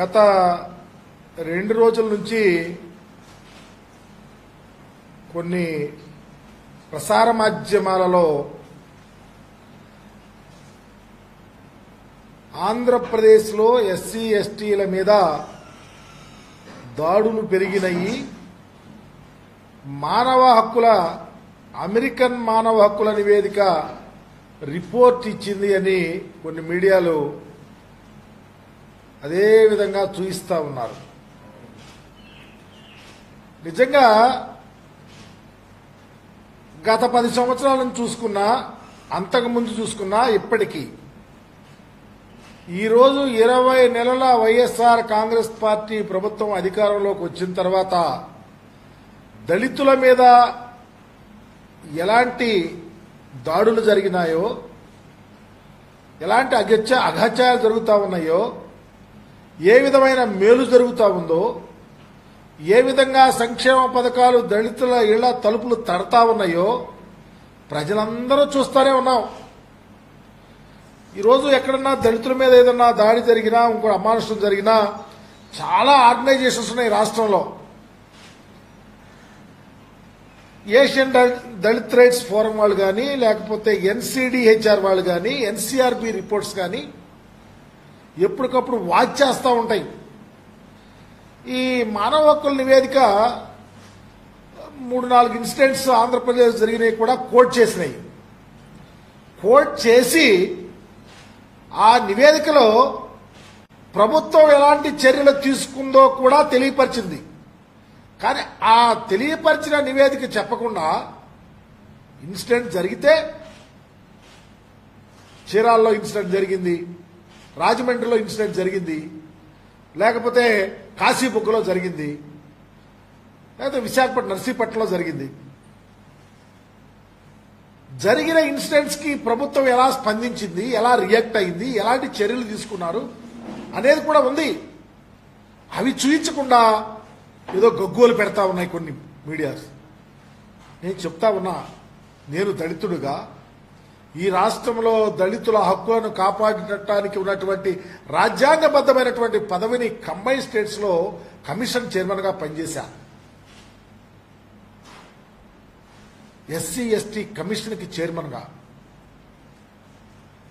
గత రెండు రోజుల నుంచి కొన్ని ప్రసార మాధ్యమాలలో ఆంధ్రప్రదేశ్లో ఎస్సీ ఎస్టీల మీద దాడులు పెరిగినాయి. మానవ హక్కుల అమెరికన్ మానవ హక్కుల నివేదిక రిపోర్ట్ ఇచ్చింది అని కొన్ని మీడియాలు అదే విధంగా చూయిస్తూ ఉన్నారు. నిజంగా గత పది సంవత్సరాలను చూసుకున్నా అంతకుముందు చూసుకున్నా ఇప్పటికీ ఈరోజు ఇరవై నెలల వైఎస్ఆర్ కాంగ్రెస్ పార్టీ ప్రభుత్వం అధికారంలోకి వచ్చిన తర్వాత దళితుల మీద ఎలాంటి దాడులు జరిగినాయో ఎలాంటి అగత్య అఘత్యాలు జరుగుతూ ఉన్నాయో ఏ విధమైన మేలు జరుగుతూ ఉందో ఏ విధంగా సంక్షేమ పథకాలు దళితుల ఇళ్ళ తలుపులు తడతా ఉన్నాయో ప్రజలందరూ చూస్తూనే ఉన్నాం. ఈరోజు ఎక్కడన్నా దళితుల మీద ఏదన్నా దాడి జరిగినా ఇంకో అమానుషం జరిగినా చాలా ఆర్గనైజేషన్స్ ఉన్నాయి రాష్ట్రంలో. ఏషియన్ దళిత్ రైట్స్ ఫోరం వాళ్ళు కానీ లేకపోతే ఎన్సీడీహెచ్ఆర్ వాళ్ళు కానీ ఎన్సీఆర్బి రిపోర్ట్స్ కానీ ఎప్పటికప్పుడు వాచ్ చేస్తూ ఉంటాయి. ఈ మానవ హక్కుల నివేదిక మూడు నాలుగు ఇన్సిడెంట్స్ ఆంధ్రప్రదేశ్ జరిగినవి కూడా కోట్ చేసినాయి. కోట్ చేసి ఆ నివేదికలో ప్రభుత్వం ఎలాంటి చర్యలు తీసుకుందో కూడా తెలియపరిచింది. కానీ ఆ తెలియపరిచిన నివేదిక చెప్పకుండా ఇన్సిడెంట్ జరిగితే చీరాల్లో ఇన్సిడెంట్ జరిగింది. రాజమండ్రిలో ఇన్సిడెంట్ జరిగింది. లేకపోతే కాశీబుగ్గలో జరిగింది. లేకపోతే విశాఖపట్నం నర్సీపట్నంలో జరిగింది. జరిగిన ఇన్సిడెంట్స్కి ప్రభుత్వం ఎలా స్పందించింది ఎలా రియాక్ట్ అయింది ఎలాంటి చర్యలు తీసుకున్నారు అనేది కూడా ఉంది. అవి చూయించకుండా ఏదో గగ్గోలు పెడతా ఉన్నాయి కొన్ని మీడియాస్. నేను చెప్తా ఉన్నా నేను దళితుడుగా ఈ రాష్ట్రంలో దళితుల హక్కులను కాపాడటానికి ఉన్నటువంటి రాజ్యాంగబద్ధమైనటువంటి పదవిని కంబైన్ స్టేట్స్లో కమిషన్ చైర్మన్గా పనిచేశా. ఎస్సీ ఎస్టీ కమిషన్కి చైర్మన్గా.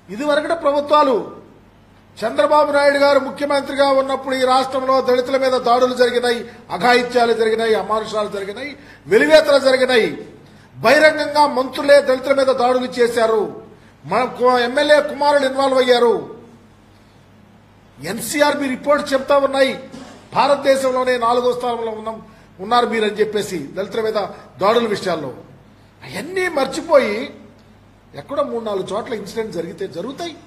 ఇదివరకటి ప్రభుత్వాలు చంద్రబాబు నాయుడు గారు ముఖ్యమంత్రిగా ఉన్నప్పుడు ఈ రాష్ట్రంలో దళితుల మీద దాడులు జరిగినాయి అఘాయిత్యాలు జరిగినాయి అమానుషాలు జరిగినాయి వెలివేతలు జరిగినాయి. బహిరంగంగా మంత్రులే దళితుల మీద దాడులు చేశారు. మన ఎమ్మెల్యే కుమారులు ఇన్వాల్వ్ అయ్యారు. ఎన్సీఆర్బి రిపోర్ట్ చెప్తా ఉన్నాయి. భారతదేశంలోనే నాలుగో స్థానంలో ఉన్నాం ఉన్నారు మీరని చెప్పేసి దళితుల మీద దాడుల విషయాల్లో. అవన్నీ మర్చిపోయి ఎక్కడో మూడు నాలుగు చోట్ల ఇన్సిడెంట్ జరిగితే జరుగుతాయి.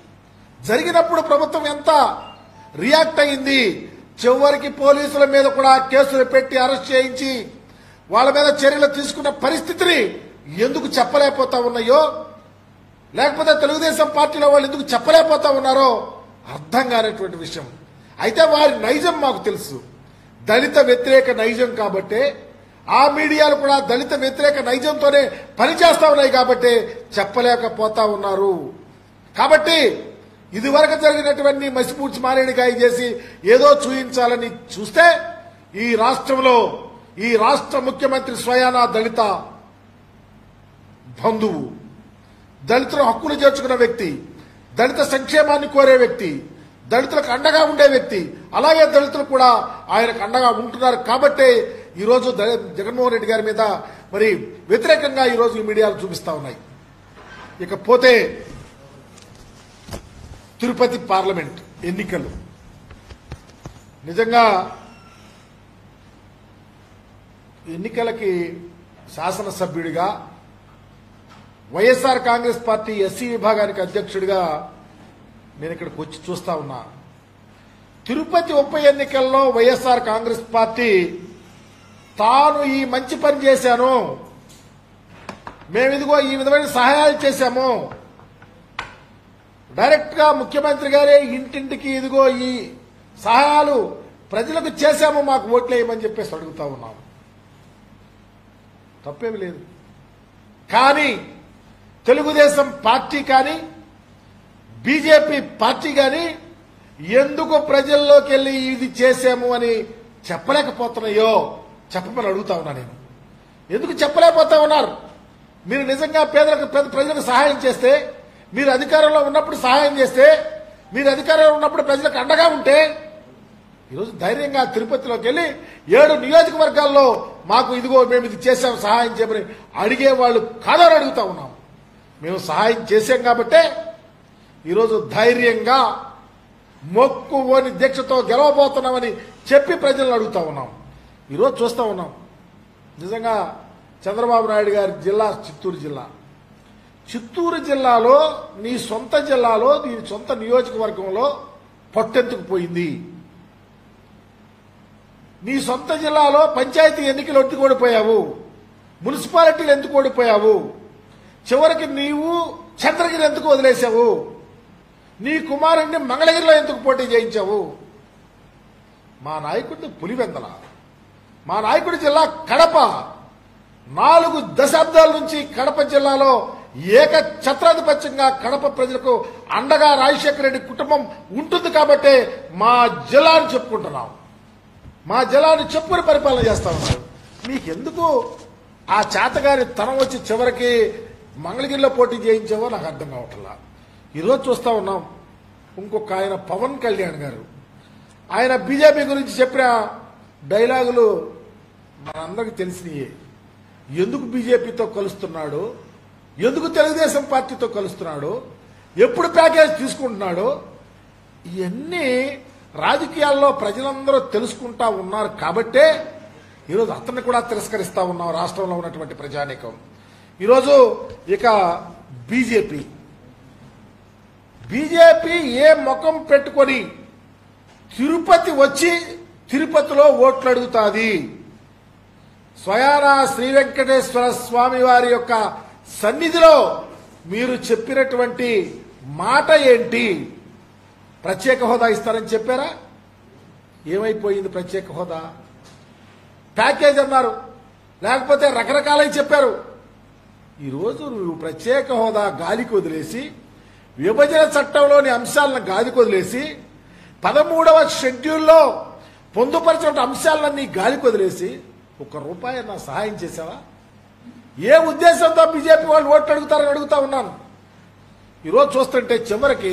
జరిగినప్పుడు ప్రభుత్వం ఎంత రియాక్ట్ అయింది? చివరికి పోలీసుల మీద కూడా కేసులు పెట్టి అరెస్ట్ చేయించి వాళ్ళ మీద చర్యలు తీసుకున్న పరిస్థితిని ఎందుకు చెప్పలేకపోతా ఉన్నాయో లేకపోతే తెలుగుదేశం పార్టీలో వాళ్ళు ఎందుకు చెప్పలేకపోతా ఉన్నారో అర్థం కానటువంటి విషయం. అయితే వారి నైజం మాకు తెలుసు. దళిత వ్యతిరేక నైజం కాబట్టే ఆ మీడియాలు కూడా దళిత వ్యతిరేక నైజంతోనే పనిచేస్తా ఉన్నాయి కాబట్టి చెప్పలేకపోతా ఉన్నారు. కాబట్టి ఇదివరకు జరిగినటువంటి మసిపూడ్చి మారేడికాయ చేసి ఏదో చూయించాలని చూస్తే ఈ రాష్ట్రంలో ఈ రాష్ట్ర ముఖ్యమంత్రి స్వయానా దళిత బంధువు. దళితుల హక్కులు చేర్చుకున్న వ్యక్తి దళిత సంక్షేమాన్ని కోరే వ్యక్తి దళితులకు అండగా ఉండే వ్యక్తి అలాగే దళితులు కూడా ఆయనకు అండగా ఉంటున్నారు. కాబట్టే ఈరోజు జగన్మోహన్ రెడ్డి గారి మీద మరి వ్యతిరేకంగా ఈరోజు ఈ మీడియాలు చూపిస్తా ఉన్నాయి. ఇకపోతే తిరుపతి పార్లమెంట్ ఎన్నికలు. నిజంగా ఎన్నికలకి శాసనసభ్యుడిగా వైఎస్ఆర్ కాంగ్రెస్ పార్టీ ఎస్సీ విభాగానికి అధ్యక్షుడిగా నేను ఇక్కడికి వచ్చి చూస్తా ఉన్నా. తిరుపతి ఉప ఎన్నికల్లో వైఎస్ఆర్ కాంగ్రెస్ పార్టీ తాను ఈ మంచి పని చేశాను మేము ఇదిగో ఈ విధమైన సహాయాలు చేశాము. డైరెక్ట్గా ముఖ్యమంత్రి గారే ఇంటింటికి ఇదిగో ఈ సహాయాలు ప్రజలకు చేశాము మాకు ఓట్లేయమని చెప్పేసి అడుగుతా ఉన్నాము. తప్పేమి లేదు. కానీ తెలుగుదేశం పార్టీ కానీ బీజేపీ పార్టీ కానీ ఎందుకు ప్రజల్లోకి వెళ్ళి ఇది చేశాము అని చెప్పలేకపోతున్నాయో చెప్పమని అడుగుతా ఉన్నా నేను. ఎందుకు చెప్పలేకపోతా ఉన్నారు? మీరు నిజంగా పేదలకు పేద ప్రజలకు సహాయం చేస్తే మీరు అధికారంలో ఉన్నప్పుడు సహాయం చేస్తే మీరు అధికారంలో ఉన్నప్పుడు ప్రజలకు అండగా ఉంటే ఈరోజు ధైర్యంగా తిరుపతిలోకి వెళ్ళి ఏడు నియోజకవర్గాల్లో మాకు ఇదిగో మేము ఇది చేసాం సహాయం చేయమని అడిగే వాళ్ళు కాదని అడుగుతా ఉన్నాం. మేము సహాయం చేశాం కాబట్టే ఈరోజు ధైర్యంగా మొక్కు ఓని దీక్షతో గెలవబోతున్నామని చెప్పి ప్రజలను అడుగుతా ఉన్నాం. ఈరోజు చూస్తా ఉన్నాం. నిజంగా చంద్రబాబు నాయుడు గారి జిల్లా చిత్తూరు జిల్లా. చిత్తూరు జిల్లాలో నీ సొంత జిల్లాలో నీ సొంత నియోజకవర్గంలో పొట్టెంతుకు పోయింది. నీ సొంత జిల్లాలో పంచాయతీ ఎన్నికలు ఎందుకు ఓడిపోయావు. మున్సిపాలిటీలు ఎందుకు ఓడిపోయావు? చివరికి నీవు చంద్రగిరి ఎందుకు వదిలేశావు? నీ కుమారుణ్ణి మంగళగిరిలో ఎందుకు పోటీ చేయించావు? మా నాయకుడిని పులివెందల మా నాయకుడి జిల్లా కడప నాలుగు దశాబ్దాల నుంచి కడప జిల్లాలో ఏక ఛత్రాధిపత్యంగా కడప ప్రజలకు అండగా రాజశేఖర రెడ్డి కుటుంబం ఉంటుంది కాబట్టే మా జిల్లాను చెప్పుకుంటున్నాం. మా జిల్లాను చెప్పుని పరిపాలన చేస్తా ఉన్నారు. మీకెందుకు ఆ చేతగారి తనం వచ్చి చివరికి మంగళగిరిలో పోటీ చేయించేవో నాకు అర్థం కావట్లా. ఈరోజు చూస్తా ఉన్నాం ఇంకొక ఆయన పవన్ కళ్యాణ్ గారు. ఆయన బీజేపీ గురించి చెప్పిన డైలాగులు మనందరికి తెలిసినయే. ఎందుకు బీజేపీతో కలుస్తున్నాడు? ఎందుకు తెలుగుదేశం పార్టీతో కలుస్తున్నాడు? ఎప్పుడు ప్యాకేజ్ తీసుకుంటున్నాడు? ఇవన్నీ రాజకీయాల్లో ప్రజలందరూ తెలుసుకుంటా ఉన్నారు కాబట్టే ఈరోజు అతన్ని కూడా తిరస్కరిస్తా ఉన్నాం రాష్ట్రంలో ఉన్నటువంటి ప్రజానీకం. ఈరోజు ఇక బీజేపీ. బీజేపీ ఏ ముఖం పెట్టుకొని తిరుపతి వచ్చి తిరుపతిలో ఓట్లు అడుగుతాది? స్వయానా శ్రీ వెంకటేశ్వర స్వామి వారి యొక్క సన్నిధిలో మీరు చెప్పినటువంటి మాట ఏంటి? ప్రత్యేక హోదా ఇస్తారని చెప్పారా? ఏమైపోయింది ప్రత్యేక హోదా? ప్యాకేజ్ అన్నారు. లేకపోతే రకరకాలై చెప్పారు. ఈరోజు నువ్వు ప్రత్యేక హోదా గాలికి వదిలేసి విభజన చట్టంలోని అంశాలను గాలికి వదిలేసి పదమూడవ షెడ్యూల్లో పొందుపరిచిన అంశాలన్నీ గాలికి వదిలేసి ఒక్క రూపాయి నా సహాయం చేసావా ఏ ఉద్దేశంతో బీజేపీ వాళ్ళు ఓట్లు అడుగుతారని అడుగుతా ఉన్నాను. ఈరోజు చూస్తుంటే చివరికి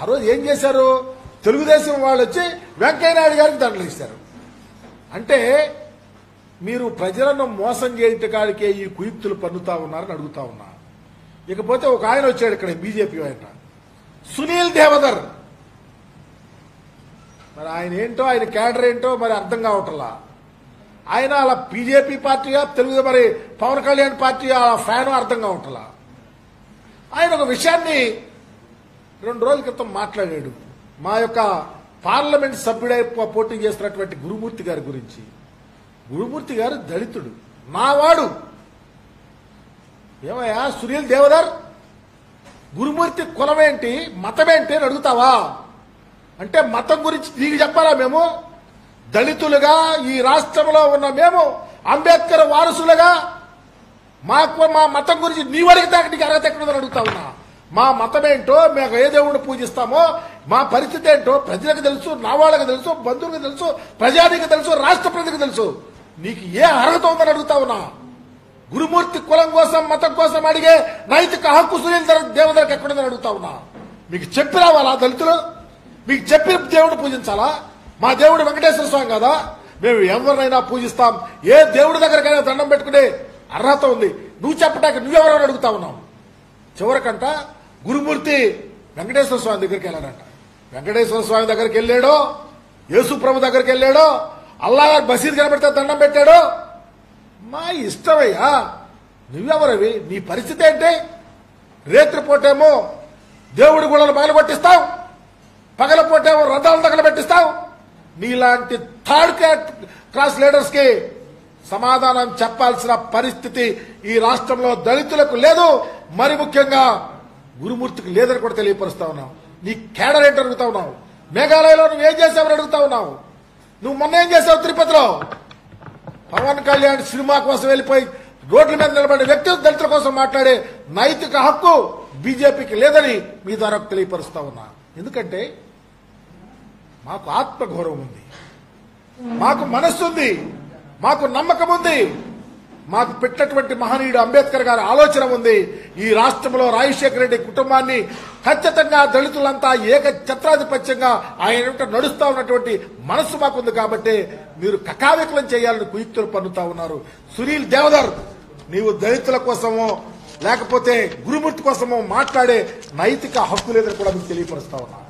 ఆ రోజు ఏం చేశారు? తెలుగుదేశం వాళ్ళు వచ్చి వెంకయ్యనాయుడు గారికి దండలు ఇస్తారు అంటే మీరు ప్రజలను మోసం చేయటానికే ఈ కుయుక్తులు పన్నుతా ఉన్నారని అడుగుతా ఉన్నా. ఇకపోతే ఒక ఆయన వచ్చాడు ఇక్కడ బీజేపీ ఆయన. సునీల్ దేవదర్. మరి ఆయన ఏంటో ఆయన క్యాడర్ ఏంటో మరి అర్థం కావటంలా? ఆయన అలా బీజేపీ పార్టీయా తెలుగు మరి పవన్ కళ్యాణ్ పార్టీ ఆ ఫ్యాన్ అర్థం కావట్లా? ఆయన ఒక విషయాన్ని రెండు రోజుల క్రితం మాట్లాడాడు. మా యొక్క పార్లమెంట్ సభ్యుడై పో- పోటీ చేస్తున్నటువంటి గురుమూర్తి గారి గురించి. గురుమూర్తి గారు దళితుడు. నావాడు ఏమయ్యా సునీల్ దేవదర్? గురుమూర్తి కులమేంటి? మతమేంటి అని అడుగుతావా? అంటే మతం గురించి నీకు చెప్పాలా మేము? దళితులుగా ఈ రాష్ట్రంలో ఉన్న మేము అంబేద్కర్ వారసులుగా మాకు మా మతం గురించి నీ అడిగితే నీకు అర్హత ఎక్కడ అడుగుతా ఉన్నా. మా మతమేంటో మేము ఏ దేవుడిని పూజిస్తామో మా పరిస్థితి ఏంటో ప్రజలకు తెలుసు నా వాళ్ళకి తెలుసు బంధువులకు తెలుసు ప్రజానికి తెలుసు రాష్ట్ర ప్రజలకు తెలుసు. నీకు ఏ అర్హత ఉందని అడుగుతా ఉన్నా. గురుమూర్తి కులం కోసం మతం కోసం అడిగే నైతిక హక్కు సునీల్ దేవతలకు ఎక్కడుందని అడుగుతా ఉన్నా. మీకు చెప్పి రావాలా దళితులు? మీకు చెప్పి దేవుడు పూజించాలా? మా దేవుడు వెంకటేశ్వర స్వామి కదా? మేము ఎవరినైనా పూజిస్తాం. ఏ దేవుడి దగ్గరకైనా దండం పెట్టుకునే అర్హత ఉంది. నువ్వు చెప్పడానికి నువ్వెవరైనా అడుగుతా ఉన్నావు? చివరికంట గురుమూర్తి వెంకటేశ్వర స్వామి దగ్గరికి వెళ్ళాడంట. వెంకటేశ్వర స్వామి దగ్గరికి వెళ్ళాడో యేసు ప్రభు దగ్గరికి వెళ్ళాడో అల్లా బసీద్ కనబడితే దండం పెట్టాడో మా ఇష్టమయ్యా నువ్వెవరవి? నీ పరిస్థితి ఏంటి? రేత్రిపూటేమో దేవుడి గుళ్ళను పగలగొట్టిస్తావు పగలపూటేమో రథాలను తగలబెట్టిస్తావు. నీలాంటి థర్డ్ క్లాస్ లీడర్స్కి సమాధానం చెప్పాల్సిన పరిస్థితి ఈ రాష్ట్రంలో దళితులకు లేదు. మరి ముఖ్యంగా గురుమూర్తికి లేదని కూడా తెలియపరుస్తా ఉన్నావు. నీ కేడర్ ఏంటో అడుగుతా ఉన్నావు? మేఘాలయలో నువ్వు ఏం చేసావని అడుగుతా ఉన్నావు? నువ్వు మొన్న ఏం చేసావు తిరుపతిలో? పవన్ కళ్యాణ్ సినిమా కోసం వెళ్ళిపోయి రోడ్ల మీద నిలబడే వ్యక్తి దళితుల కోసం మాట్లాడే నైతిక హక్కు బీజేపీకి లేదని మీ ద్వారా తెలియపరుస్తా ఉన్నా. ఎందుకంటే మాకు ఆత్మగౌరవం ఉంది. మాకు మనస్సు ఉంది. మాకు నమ్మకం ఉంది. మాకు పెట్టినటువంటి మహనీయుడు అంబేద్కర్ గారి ఆలోచన ఉంది. ఈ రాష్ట్రంలో రాజశేఖర రెడ్డి కుటుంబాన్ని ఖచ్చితంగా దళితులంతా ఏక ఛత్రాధిపత్యంగా ఆయన నడుస్తా ఉన్నటువంటి మనస్సు మాకుంది కాబట్టి మీరు కకావికలం చేయాలని కుయుక్తులు పన్నుతా ఉన్నారు. సునీల్ దేవదర్ నీవు దళితుల కోసమో లేకపోతే గురుమూర్తి కోసమో మాట్లాడే నైతిక హక్కు లేదని కూడా మీకు తెలియపరుస్తా ఉన్నారు